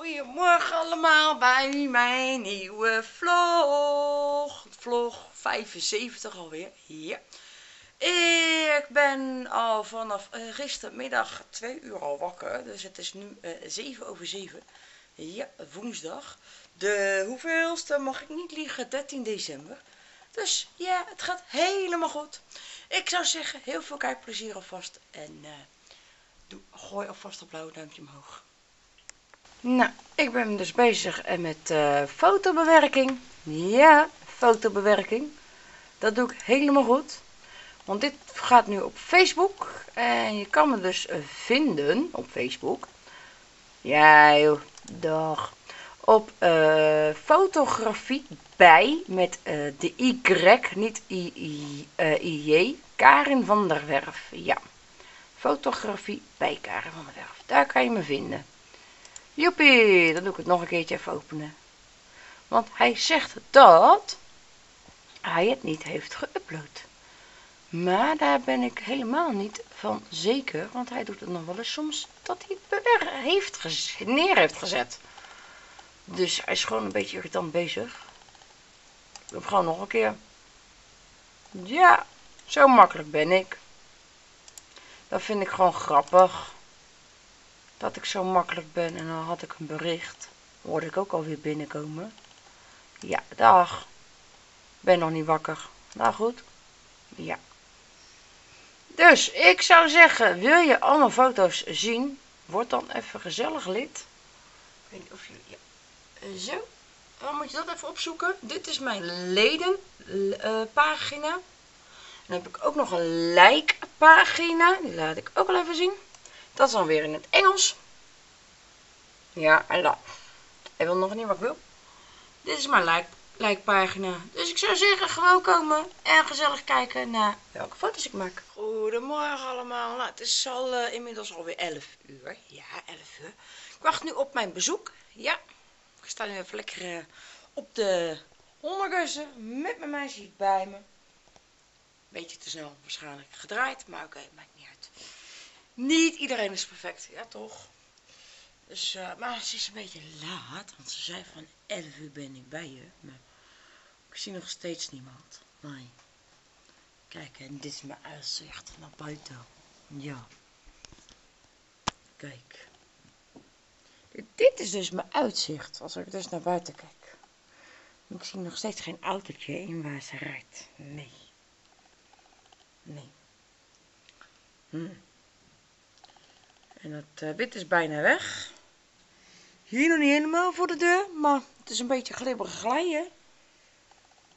Goedemorgen allemaal bij mijn nieuwe vlog. Vlog 75 alweer. Ja. Ik ben al vanaf uh, gistermiddag 2 uur al wakker. Dus het is nu uh, eh, 7 over 7. Ja, woensdag. De hoeveelste mag ik niet liegen, 13 december. Dus ja, het gaat helemaal goed. Ik zou zeggen, heel veel kijkplezier alvast. En uh, doe, gooi alvast een blauwe duimpje omhoog. Nou, ik ben dus bezig met uh, fotobewerking. Ja, fotobewerking. Dat doe ik helemaal goed. Want dit gaat nu op Facebook. En je kan me dus vinden op Facebook. Ja dag. Op uh, fotografie bij met uh, de Y, niet I, I, IJ. Karin van der Werf. Ja, fotografie bij Karin van der Werf. Daar kan je me vinden. Joepie, dan doe ik het nog een keertje even openen. Want hij zegt dat hij het niet heeft geüpload. Maar daar ben ik helemaal niet van zeker, want hij doet het nog wel eens soms dat hij het heeft neer heeft gezet. Dus hij is gewoon een beetje irritant bezig. Ik doe gewoon nog een keer. Ja, zo makkelijk ben ik. Dat vind ik gewoon grappig dat ik zo makkelijk ben. En dan had ik een bericht. Hoorde ik ook alweer binnenkomen. Ja, dag. Ben nog niet wakker. Nou goed. Ja. Dus, ik zou zeggen, wil je allemaal foto's zien? Word dan even gezellig lid. Ik weet niet of jullie... Ja. Eh, zo. Dan moet je dat even opzoeken. Dit is mijn ledenpagina. Uh, dan heb ik ook nog een like pagina. Die laat ik ook wel even zien. Dat is dan weer in het Engels. Ja, en dan. Hij wil nog niet wat ik wil. Dit is mijn like, like pagina. Dus ik zou zeggen, gewoon komen en gezellig kijken naar welke foto's ik maak. Goedemorgen allemaal. Nou, het is al uh, inmiddels alweer 11 uur. Ja, 11 uur. Ik wacht nu op mijn bezoek. Ja, ik sta nu even lekker uh, op de hondenkussen met mijn meisje bij me. Beetje te snel waarschijnlijk gedraaid, maar oké, maakt niet uit. Niet iedereen is perfect, ja toch? Dus, uh, maar ze is een beetje laat, want ze zei van 11 uur ben ik bij je. Maar ik zie nog steeds niemand. Nee. Kijk, en dit is mijn uitzicht naar buiten. Ja. Kijk. Dit is dus mijn uitzicht, als ik dus naar buiten kijk. Ik zie nog steeds geen autootje in waar ze rijdt. Nee. Nee. Hm. En het uh, wit is bijna weg. Hier nog niet helemaal voor de deur, maar het is een beetje glibberig glijden.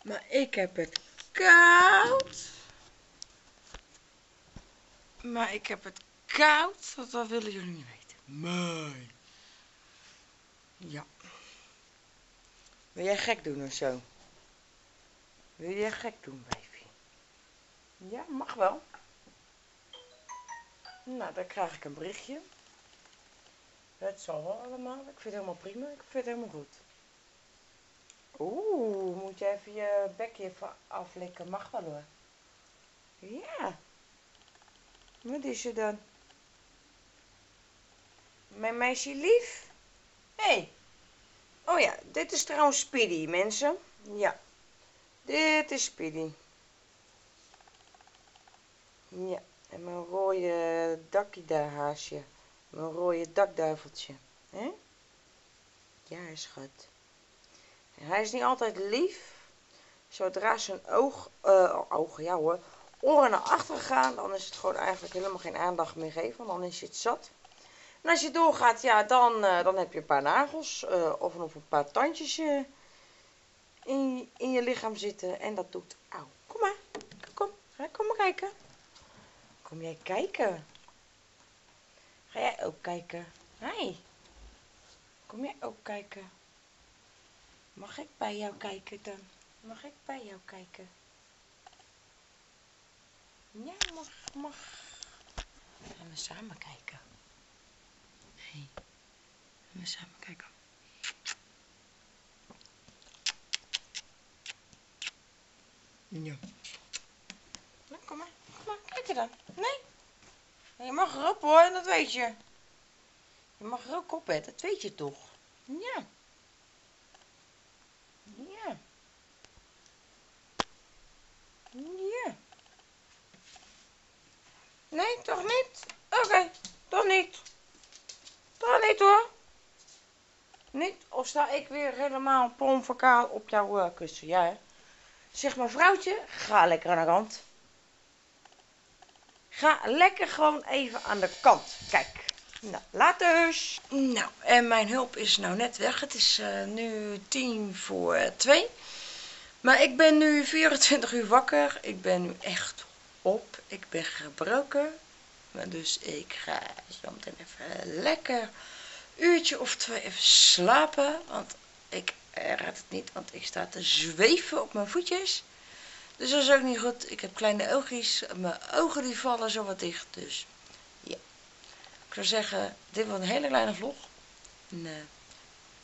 Maar ik heb het koud. Maar ik heb het koud, dat, dat willen jullie niet weten. Maar. Ja. Wil jij gek doen of zo? Wil jij gek doen, baby? Ja, mag wel. Nou, dan krijg ik een berichtje. Het zal wel allemaal. Ik vind het helemaal prima. Ik vind het helemaal goed. Oeh, moet je even je bekje even aflikken. Mag wel hoor. Ja. Wat is er dan? Mijn meisje lief? Hé. Hey. Oh ja, dit is trouwens Speedy, mensen. Ja. Dit is Speedy. Ja. En mijn rode dakkie daar haasje. Mijn rode dakduiveltje. hè? Ja, schat. En hij is niet altijd lief. Zodra zijn oog, uh, ogen, ja hoor, oren naar achter gaan, dan is het gewoon eigenlijk helemaal geen aandacht meer geven, want dan is je het zat. En als je doorgaat, ja, dan, uh, dan heb je een paar nagels uh, of nog een paar tandjes in, in je lichaam zitten. En dat doet, auw, kom maar, kom, kom maar kijken. Kom jij kijken? Ga jij ook kijken? Hi. Kom jij ook kijken? Mag ik bij jou kijken dan? Mag ik bij jou kijken? Ja, mag, mag. Gaan we samen kijken? Hey, gaan we samen kijken? Ja. Nee? Je mag erop hoor, dat weet je. Je mag er ook op, hè? dat weet je toch. Ja. Ja. Ja. Nee, toch niet? Oké, toch niet. Toch niet hoor. Niet? Of sta ik weer helemaal plomverkaal op jouw uh, kussen? Ja hè? Zeg maar vrouwtje, ga lekker aan de kant. Ga lekker gewoon even aan de kant. Kijk. Nou, later. Dus. Nou, en mijn hulp is nou net weg. Het is uh, nu tien voor twee. Maar ik ben nu 24 uur wakker. Ik ben nu echt op. Ik ben gebroken. Dus ik ga zo meteen even lekker uurtje of twee even slapen. Want ik red het niet, want ik sta te zweven op mijn voetjes. Dus dat is ook niet goed. Ik heb kleine oogjes. Mijn ogen die vallen zo wat dicht. Dus ja. Ik zou zeggen, dit wordt een hele kleine vlog. En, uh,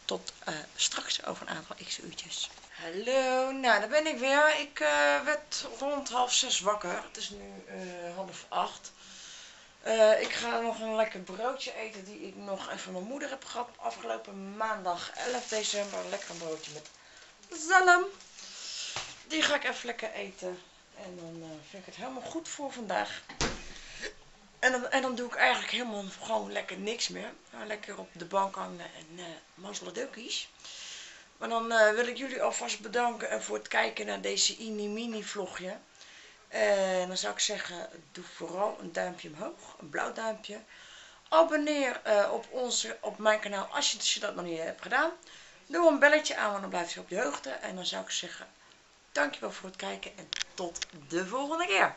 tot uh, straks over een aantal x uurtjes. Hallo, nou daar ben ik weer. Ik uh, werd rond half zes wakker. Het is nu half acht. Ik ga nog een lekker broodje eten die ik nog even van mijn moeder heb gehad afgelopen maandag 11 december. Lekker broodje met zalm. Die ga ik even lekker eten. En dan uh, vind ik het helemaal goed voor vandaag. En dan, en dan doe ik eigenlijk helemaal gewoon lekker niks meer. Nou, lekker op de bank hangen en uh. Maar dan uh, wil ik jullie alvast bedanken voor het kijken naar deze mini-mini vlogje. En dan zou ik zeggen, doe vooral een duimpje omhoog, een blauw duimpje. Abonneer op, onze, op mijn kanaal als je, als je dat nog niet hebt gedaan. Doe een belletje aan, want dan blijf je op de hoogte. En dan zou ik zeggen, dankjewel voor het kijken en tot de volgende keer.